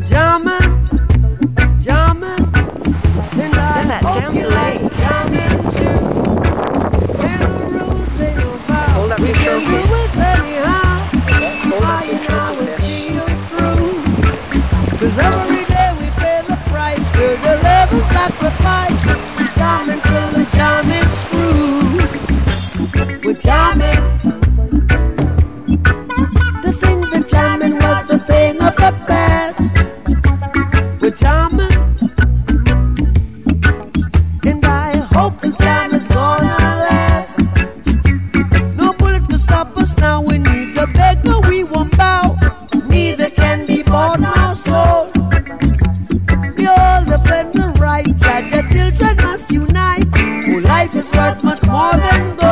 We're jamming, jamming, and I that hope you like jamming too. And the ain't no foul. Hold up we can do it anyhow. Hold up you your know we'll see you through. Cause every day we pay the price for the love and sacrifice. Jamming till the jam is through. We're jamming. To think that jamming was a thing of the past. must unite. For life is worth much more than gold.